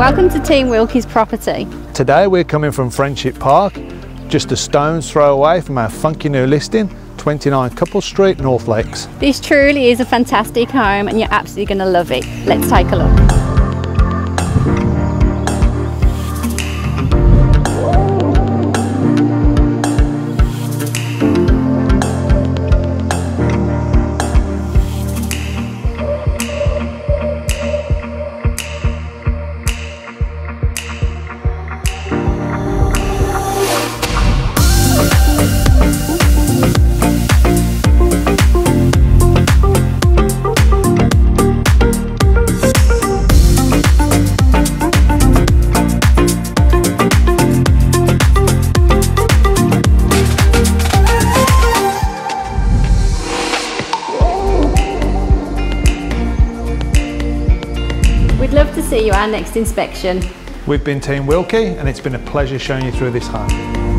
Welcome to Team Wilkie's property. Today we're coming from Friendship Park, just a stone's throw away from our funky new listing, 29 Couples Street, North Lakes. This truly is a fantastic home and you're absolutely going to love it. Let's take a look. We'd love to see you our next inspection. We've been Team Wilkie and it's been a pleasure showing you through this home.